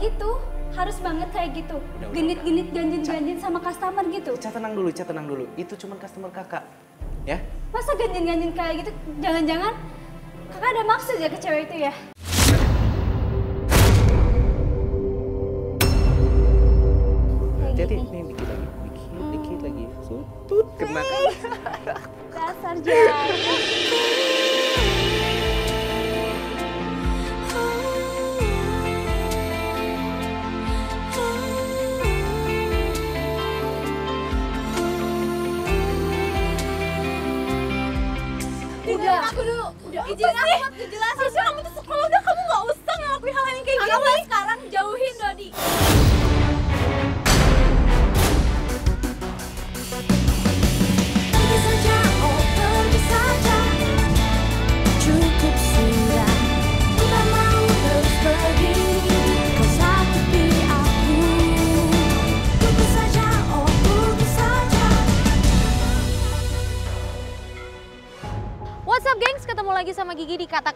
gitu. Harus banget kayak gitu. Genit-genit ganjin-ganjin sama customer gitu. Ica tenang dulu, Ica tenang dulu. Itu cuma customer kakak. Ya? Masa ganjin-ganjin kayak gitu? Jangan-jangan kakak ada maksud ya ke cewek itu ya? Jadi nih dikit lagi, dikit, dikit lagi. Sutut kena kan? Dasar jahil.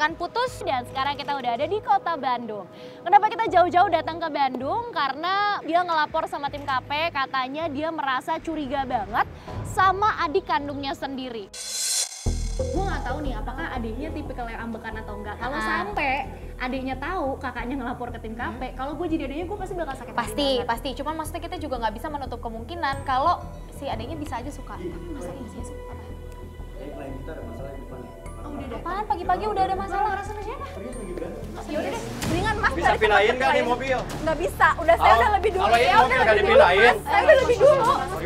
Katakan Putus dan sekarang kita udah ada di kota Bandung. Kenapa kita jauh-jauh datang ke Bandung? Karena dia ngelapor sama tim KP, katanya dia merasa curiga banget sama adik kandungnya sendiri. Gue nggak tahu nih apakah adiknya tipikal yang ambekan atau enggak. Kalau Ah. sampai adiknya tahu kakaknya ngelapor ke tim KP, kalau gue jadi adiknya gue pasti bakal sakit hati Pasti, banget. pasti. Cuman maksudnya kita juga nggak bisa menutup kemungkinan kalau si adiknya bisa aja suka. Masa iya sih suka? Udah. Apaan? Pagi-pagi udah ada masalah? Marah sama siapa? Ya udah deh. Mendingan mas Bisa pindahin nggak nih mobil? Nggak bisa, udah saya Oh, udah lebih dulu. kalau ini Ya mobil udah nggak lebih dulu, dipindahin. Saya udah lebih dulu.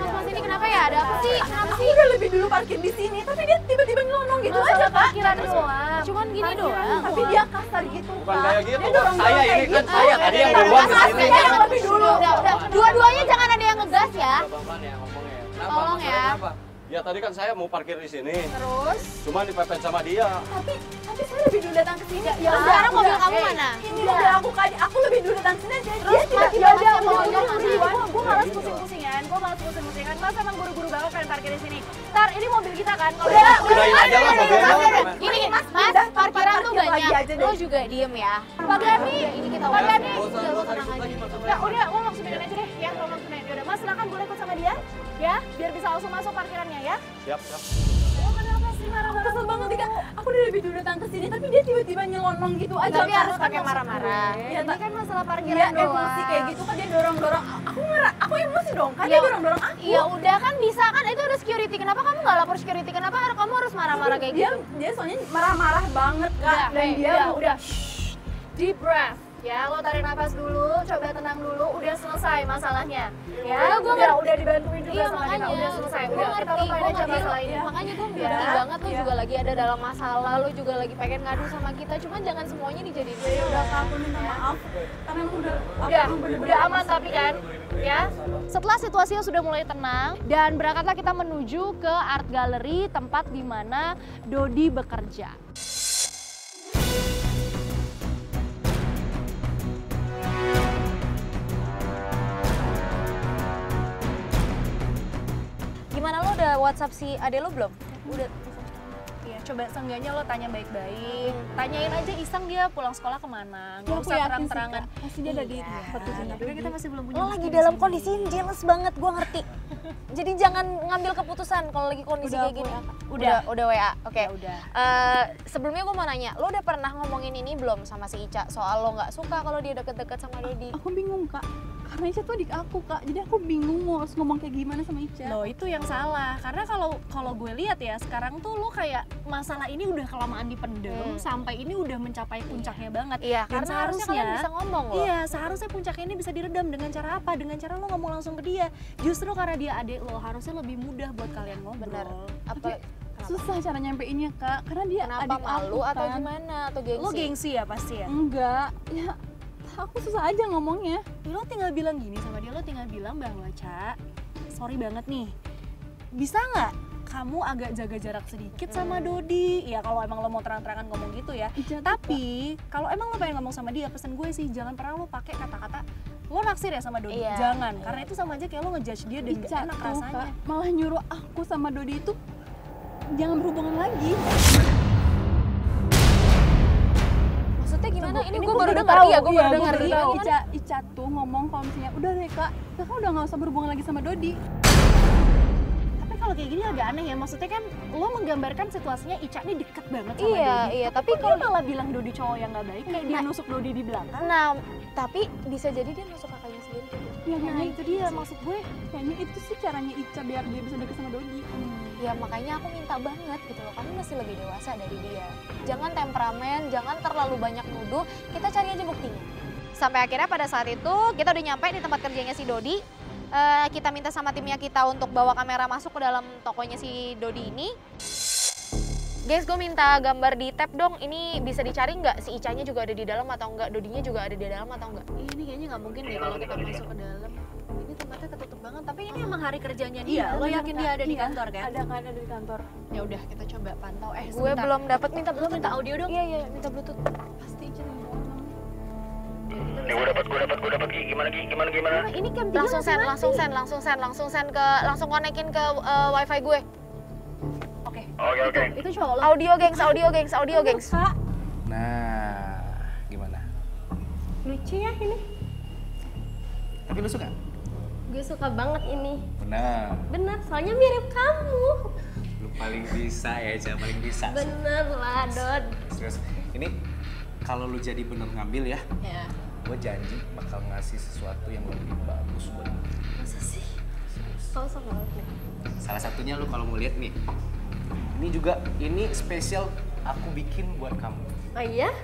Mas, ini kenapa ya? Ada apa sih? Kenapa Aku sih? udah lebih dulu parkir di sini, tapi dia tiba-tiba nyelonong gitu aja, Pak. parkiran doang. Cuman gini doang. Tapi dia kasar gitu, Bukan Pak. kayak gitu, Saya ini kan gitu. saya tadi yang Mas, duluan mas, ke sini. saya yang lebih dulu. Udah, udah. Dua-duanya jangan ada yang ngegas ya. Ya? Tolong ya. Ya tadi kan saya mau parkir di sini. Terus, Cuma dipepet sama dia. tapi tapi saya lebih dulu datang ke sini. Ya, Terus sekarang mobil udah. kamu Eh, mana? Ini mobil aku kan, aku lebih dulu datang ke sini aja. Terus Dia tidak- tiba-tiba ya masnya udah, mau udah, ngomong udah, udah. Gue malas pusing-pusingan, gue malas pusing-pusingan. Masa emang buru-buru banget pengen parkir di sini? Ntar, ini mobil kita kan? Kalau Udah, Pindahin aja lah mobilnya. Gini, gini, mas, udah, parkiran tuh banyak. Lo juga diem ya. Pak Gani, Ini kita Pak udah. Gani. Udah, tenang aja. Ya udah, lo langsung aja deh ya, lo langsung pindahin. Yaudah, mas silakan boleh ikut sama dia, ya, langsung masuk parkirannya ya. Siap, siap. Oh kenapa sih marah-marah? Kesel banget Dika. Aku udah lebih dulu datang ke sini, tapi dia tiba-tiba nyelonong gitu aja. Tapi harus pakai marah-marah. gue. Ini Ya, kan masalah parkiran doang. emosi kayak gitu kan dia dorong-dorong. Aku marah, aku emosi dong. Kan Ya, dia dorong-dorong aku. Ya udah kan bisa kan itu udah security. Kenapa kamu nggak lapor security? Kenapa harus kamu harus marah-marah kayak dia, gitu? dia soalnya marah-marah banget kak. Udah, Dan eh, dia udah, udah shh, deep breath. Ya, lo tarik nafas dulu, coba tenang dulu, udah selesai masalahnya. Ya, Udah, gua udah, udah dibantuin juga Iya sama makanya, kita, udah selesai. Gua Udah, kita ngerti, lupain gua aja ngerti. masalah ini. Makanya gue Ya, ngerti banget lo ya. juga lagi ada dalam masalah, lo juga lagi pengen ngadu sama kita, cuman jangan semuanya dijadiin Ya udah aku minta maaf. Karena emang udah, Udah, udah aman tapi kan, ya. Setelah situasinya sudah mulai tenang dan berangkatlah kita menuju ke art gallery tempat di mana Dodi bekerja. WhatsApp si ade lo belum? Udah. Iya, coba seenggaknya lo tanya baik-baik. Tanyain aja Isang dia pulang sekolah ke mana. Nggak aku usah terang-terangan. Pasti dia ada di Iya. petugasnya Tapi kan kita masih belum punya Lo lagi dalam kondisi jealous banget, gue ngerti. Jadi jangan ngambil keputusan kalau lagi kondisi Udah kayak gini. WA, Kak. Udah, udah WA. Oke. Ya udah. Eh, sebelumnya gue mau nanya, lo udah pernah ngomongin ini belum sama si Ica soal lo nggak suka kalau dia deket-deket sama Dodi? aku bingung kak karena Ica tuh adik aku kak jadi aku bingung mau harus ngomong kayak gimana sama Ica Loh itu yang salah karena kalau kalau gue lihat ya sekarang tuh lo kayak masalah ini udah kelamaan dipendem Hmm. sampai ini udah mencapai puncaknya banget. Iya, Dan karena harusnya seharusnya kalian bisa ngomong loh. Iya, seharusnya puncaknya ini bisa diredam dengan cara apa? Dengan cara lo ngomong langsung ke dia. Justru karena dia adik lo, harusnya lebih mudah buat kalian ngobrol. Bener. Apa? susah cara nyampeinnya kak karena dia Kenapa adik malu aku atau kan. gimana? Atau gengsi? Lo gengsi ya pasti ya? enggak ya aku susah aja ngomongnya Lo tinggal bilang gini sama dia, lo tinggal bilang bahwa Ca, sorry banget nih, bisa nggak kamu agak jaga jarak sedikit sama Dodi? Ya kalau emang lo mau terang-terangan ngomong gitu ya. Ica tuh, Tapi kalau emang lo pengen ngomong sama dia, pesan gue sih jangan pernah lo pakai kata-kata lo naksir ya sama Dodi. Iya, Jangan, iya. karena itu sama aja kayak lo ngejudge dia dan Ica gak enak rasanya. Malah nyuruh aku sama Dodi itu jangan berhubungan lagi gimana? Ini, Ini gue gua baru dengar. tahu, Iya, gue iya, baru gua dengar. Iya, tahu. gimana? Ica, Ica tuh ngomong kalau misalnya udah deh kak, kakak udah nggak usah berhubungan lagi sama Dodi. Tapi kalau kayak gini agak aneh ya, maksudnya kan lo menggambarkan situasinya Ica ini deket banget sama Iya, Dodi. iya, tapi Kok kalau dia malah bilang Dodi cowok yang gak baik, kayak dia nusuk Dodi di belakang. Nah, tapi bisa jadi dia masuk kakaknya sendiri. Ya, Nah itu dia maksud gue. Kayaknya itu sih caranya Ica biar dia bisa deket sama Dodi. Ya makanya aku minta banget gitu loh, kamu masih lebih dewasa dari dia. Jangan temperamen, jangan terlalu banyak nuduh, kita cari aja buktinya. Sampai akhirnya pada saat itu kita udah nyampe di tempat kerjanya si Dodi. Eh, kita minta sama timnya kita untuk bawa kamera masuk ke dalam tokonya si Dodi ini. Guys, gue minta gambar di tab dong. Ini bisa dicari nggak si Icanya juga ada di dalam atau enggak? Dodinya juga ada di dalam atau enggak? Ih, ini kayaknya nggak mungkin deh kalau kita masuk ke dalam. Ini tempatnya ketutup banget. Tapi ini emang hari kerjanya dia. Iya, lo yakin dia ada di Iya, kantor kan? Ada kan ada di kantor. Ya udah kita coba pantau. Eh, Gue sebentar. belum dapat minta Bluetooth. minta audio dong. Iya, iya, minta Bluetooth. Pasti bohong. Nih gue dapat, gue dapat, gue dapat. Gimana? Gimana gimana? Nah, ini cam langsung send, langsung send, langsung send, langsung send ke, langsung konekin ke eh, wifi gue. Oke. Oke oke. Itu cowok lo. Audio gengs, audio gengs, audio gengs. Nah, gimana? Lucu ya ini. Tapi lu suka? Gue suka banget ini. Benar. Bener, soalnya mirip kamu. Lu paling bisa ya, Ca, paling bisa. Bener lah, Dod. Terus ini kalau lu jadi bener ngambil ya, Ya. gue janji bakal ngasih sesuatu yang lebih bagus buat lu. Masa sih? Kau sok banget nih. Salah satunya lu kalau mau lihat nih. Ini juga ini spesial aku bikin buat kamu. Oh iya?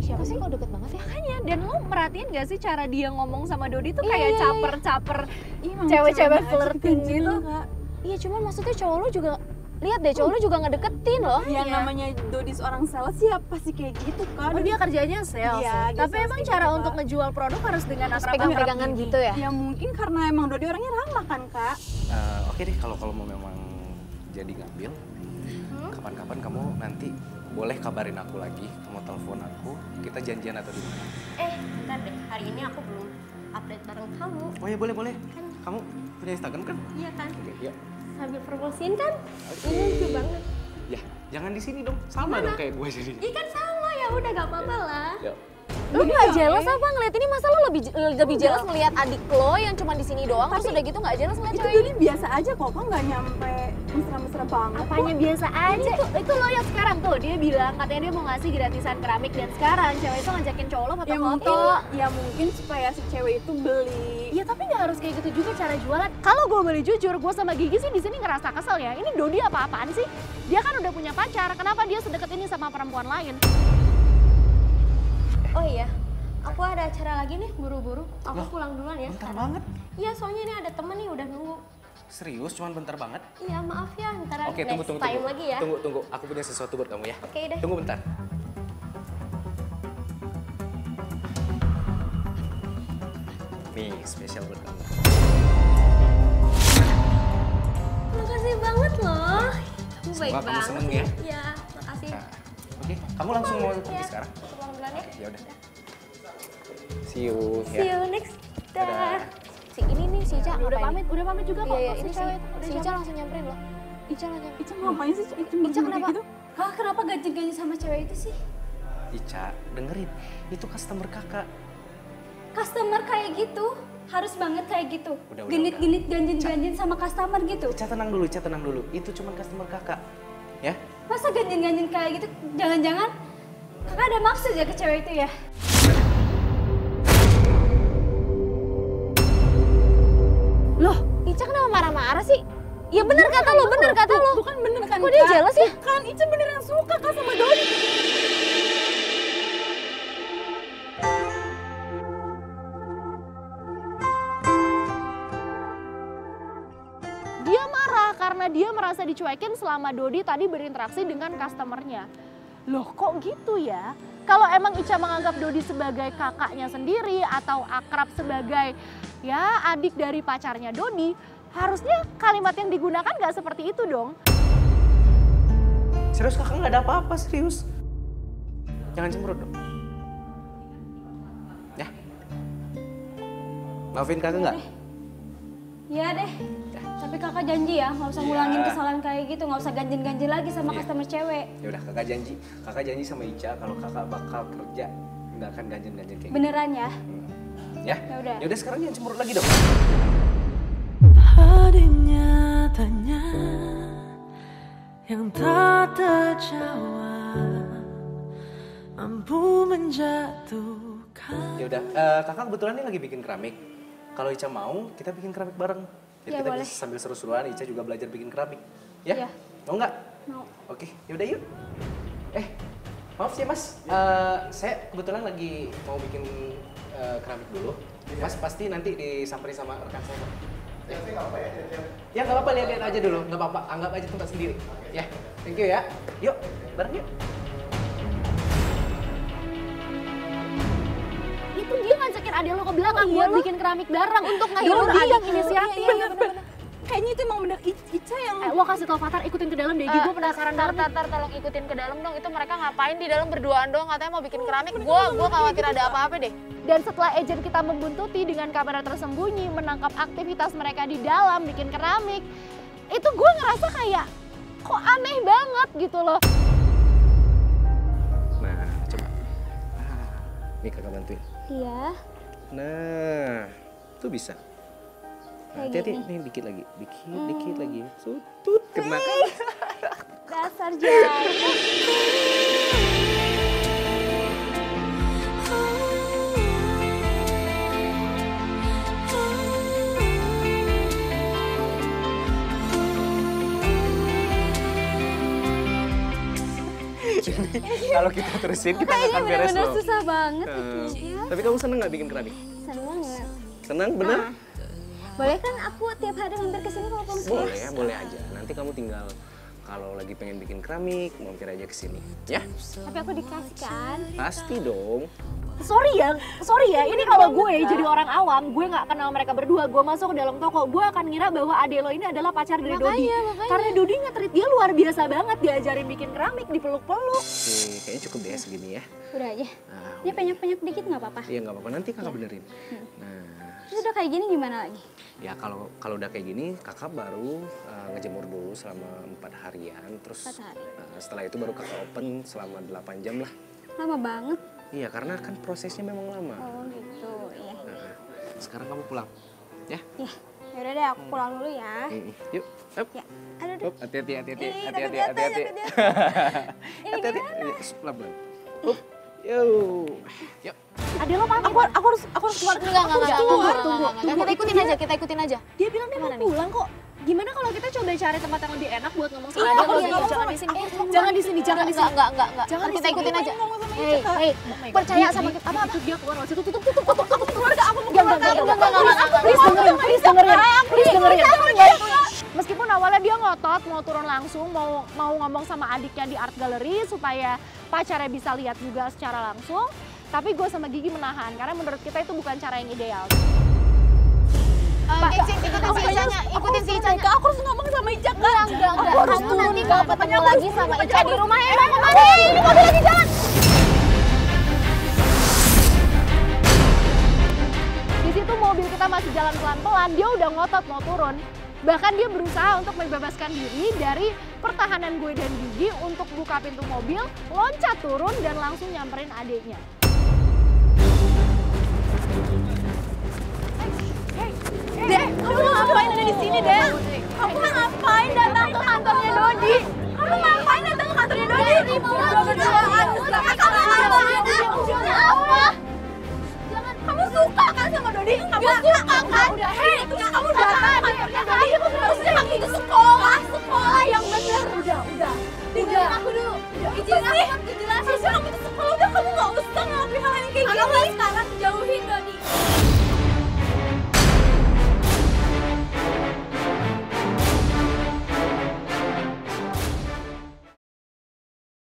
Siapa sih kok deket banget ya? Makanya, dan lo merhatiin gak sih cara dia ngomong sama Dodi tuh Iya, kayak iya, iya. caper-caper Ih, emang cewek-cewek flirting gitu. Kak. Iya, cuman maksudnya cowok lu juga lihat deh, cowok lu juga ngedeketin loh. Yang namanya Dodi seorang sales ya pasti kayak gitu kan. Oh dia kerjanya sales. Iya, dia Tapi sales emang cara gitu, untuk ngejual produk harus dengan Harus akrab pegang-pegangan gitu ya. Ya mungkin karena emang Dodi orangnya ramah kan kak. Eh, Oke deh kalau kalau mau memang jadi ngambil, kapan-kapan kamu nanti boleh kabarin aku lagi, kamu telepon aku, kita janjian atau di mana? Eh, bentar deh. Hari ini aku belum update bareng kamu. Oh ya boleh boleh. Kamu punya Instagram kan? Iya kan? Oke, yuk. Sambil promosiin kan? Oke. Ini lucu banget. Ya, jangan di sini dong. Sama dong kayak gue jadi. Iya kan sama ya, udah gak apa-apa lah. Yuk. Lu gak jealous apa ngeliat ini? Masa lu lebih lebih jealous ngeliat adik lo yang cuma di sini doang terus udah gitu gak jealous ngeliat Itu cewek Dodi biasa aja kok, kok nggak nyampe mesra-mesra banget. Apanya biasa aja. Itu, itu lo yang sekarang tuh dia bilang katanya dia mau ngasih gratisan keramik dan sekarang cewek itu ngajakin cowok lo Ya foto-foto. mungkin, ya mungkin supaya si cewek itu beli. Iya tapi nggak harus kayak gitu juga cara jualan. Kalau gue boleh jujur, gue sama Gigi sih di sini ngerasa kesel ya. Ini Dodi apa-apaan sih? Dia kan udah punya pacar. Kenapa dia sedekat ini sama perempuan lain? Oh iya, aku ada acara lagi nih, buru-buru. Aku Loh, pulang duluan ya. Bentar sekarang. banget. Iya, soalnya ini ada temen nih udah nunggu. Serius, cuman bentar banget. Iya, maaf ya, ntar Oke, tunggu tunggu tunggu. lagi ya. Tunggu tunggu, aku punya sesuatu buat kamu ya. Oke deh. Tunggu bentar. Nih, spesial buat kamu. Makasih banget loh. Kamu baik Semoga kamu banget. seneng nih. ya. Iya, makasih. Nah, Oke, kamu langsung mau pergi Ya, sekarang? aku pulang duluan ya. Ya udah. See you. See ya. you next. Dadah. Dah. Si ini nih si Ica Udah ngapain? pamit, udah pamit juga kok. Iya, iya, si ini si, cewek. si Udah Ica langsung nyamperin loh. Ica langsung nyamperin. Ica ngapain sih? Ica, Ica kenapa? gitu? Kak, kenapa ganti-ganti sama cewek itu sih? Ica, dengerin. Itu customer kakak. Customer kayak gitu, harus banget kayak gitu. Udah, udah, Genit-genit ganjin-ganjin sama customer gitu. Ica tenang dulu, Ica tenang dulu. Itu cuman customer kakak. Ya? Masa ganjin-ganjin kayak gitu? Jangan-jangan kakak ada maksud ya ke cewek itu ya? Marah-marah sih? Ya bener kata lo, bener kata lo. Bukan bener kan? Kok dia jealous ya? Bukan, Ica beneran suka kan sama Dodi. Dia marah karena dia merasa dicuekin selama Dodi tadi berinteraksi dengan customernya. Loh kok gitu ya? Kalau emang Ica menganggap Dodi sebagai kakaknya sendiri atau akrab sebagai ya adik dari pacarnya Dodi, harusnya kalimat yang digunakan nggak seperti itu dong. Serius kakak nggak ada apa-apa, serius. Jangan cemberut dong. Ya. Maafin kakak nggak? Iya deh. Ya. Tapi kakak janji ya, nggak usah ngulangin Iya. kesalahan kayak gitu, nggak usah ganjen-ganjen lagi sama Iya. customer cewek. Ya udah kakak janji, kakak janji sama Ica kalau kakak bakal kerja nggak akan ganjen-ganjen kayak gitu. Beneran ya? Ya, Ya udah. ya udah sekarang jangan cemberut lagi dong. Pada nyatanya yang tak terjawab mampu menjatuhkan. Ya udah, eh, kakak kebetulan ini lagi bikin keramik. Kalau Ica mau, kita bikin keramik bareng. Jadi Ya, kita boleh. bisa sambil seru-seruan, Ica juga belajar bikin keramik. Ya? Ya. Mau nggak? Mau. Oke, yaudah yuk. Eh, maaf sih mas, Eh, saya kebetulan lagi mau bikin eh, keramik dulu. Mas pasti nanti disamperin sama rekan saya. Ya, nggak apa-apa ya, Ya lihat-lihat aja dulu. Nggak apa-apa, anggap aja tempat sendiri. Ya, thank you ya. Yuk, bareng yuk. Itu dia ngajakin adek lo ke belakang iya buat lo. bikin keramik bareng untuk dia adik yang inisiatif. Lo kasih tau Fatar ikutin ke dalam deh, Eh, gue penasaran tar, banget. tar, tar, tolong ikutin ke dalam dong. Itu mereka ngapain di dalam berduaan dong? Katanya mau bikin keramik. Gua gua khawatir ada apa-apa deh. Dan setelah agent kita membuntuti dengan kamera tersembunyi, menangkap aktivitas mereka di dalam bikin keramik, itu gue ngerasa kayak kok aneh banget gitu loh. Nah, coba. Ah, Nih kakak bantuin. Iya. Nah, tuh bisa. Nah, Hati-hati, nih dikit lagi, dikit, dikit lagi. Sutut, kena kan? Dasar jahat. Kalau kita terusin, kita Kayaknya akan beres loh. susah banget. Iya. Tapi kamu seneng nggak bikin keramik? Seneng banget. Senang, bener? Boleh kan aku tiap hari mampir ke sini kalau kamu suka? Boleh ya, boleh aja. Nanti kamu tinggal kalau lagi pengen bikin keramik, mampir aja ke sini. Ya? Tapi aku dikasih kan. Pasti dong. Sorry ya, sorry ya. Ini kalau gue jadi orang awam, gue nggak kenal mereka berdua. Gue masuk ke dalam toko, gue akan ngira bahwa ade lo ini adalah pacar dari Dodi. Karena Dodi nge-treat dia luar biasa banget, diajarin bikin keramik, dipeluk-peluk. Oke, kayaknya cukup deh segini ya. Udah aja. Nah, Ini penyok-penyok dikit nggak apa-apa. Iya nggak apa-apa, nanti kakak benerin. Nah, Terus udah kayak gini gimana lagi? ya kalau kalau udah kayak gini, kakak baru uh, ngejemur dulu selama empat harian, terus Empat hari. uh, setelah itu baru kakak open selama 8 jam lah. Lama banget. Iya, karena kan prosesnya memang lama. Oh gitu, iya. Nah, sekarang kamu pulang, ya? Ya, yaudah deh aku pulang dulu ya. Mm-mm. Yuk, up. Ya, aduh deh. Up, hati-hati, hati-hati, Ih, hati-hati, hati-hati. Hati-hati, Iya, pelan-pelan. Up, yo, yuk. Ade lo pamit. aku aku harus aku harus keluar. Enggak, enggak, enggak, Tunggu, tunggu, enggak. Kita ikutin aja, kita ikutin aja. Dia bilang dia mau pulang kok. Gimana kalau kita coba cari tempat yang lebih enak buat ngomong sama Iya, Lo juga jangan di sini. Eh, Jangan di sini, jangan di sini. enggak, enggak, enggak. Jangan kita ikutin aja. Hei, hei, Oh percaya sama kita. Apa, apa? Dia keluar situ. Tutup, tutup, tutup, tutup, tutup. Keluarga aku mau enggak, enggak, enggak, enggak, enggak. Please dengerin, please dengerin, please dengerin. Meskipun awalnya dia ngotot mau turun langsung, mau mau ngomong sama adiknya di art gallery supaya pacarnya bisa lihat juga secara langsung, tapi gue sama Gigi menahan karena menurut kita itu bukan cara yang ideal. Eh, Cing, Cing, ikutin si Icanya, ikutin si Icanya. Kak, aku harus ngomong sama Ica, Kak. Enggak, enggak, enggak. Aku harus Kamu turun, nanti kalau ketemu lagi sama Ica di rumah ya, mau ke mana? Ini mobil lagi jalan. Di situ mobil kita masih jalan pelan-pelan, dia udah ngotot mau turun. Bahkan dia berusaha untuk membebaskan diri dari pertahanan gue dan Gigi untuk buka pintu mobil, loncat turun dan langsung nyamperin adiknya. Dek, kamu ngapain ada di sini, Dek? Kamu ngapain datang ke kantornya Dodi? Kamu ngapain datang ke kantornya Dodi? Kamu ngapain? Apa? Kamu suka kan sama Dodi? Kamu suka kan? Hei, kamu datang ke kantornya Dodi itu sekolah, sekolah yang benar. Udah, udah. udah aku dulu. Iya. Izin aku dijelasin. Harusnya kamu itu sekolah. Udah kamu nggak usah ngelakuin hal yang kayak gini. Kamu sekarang jauhin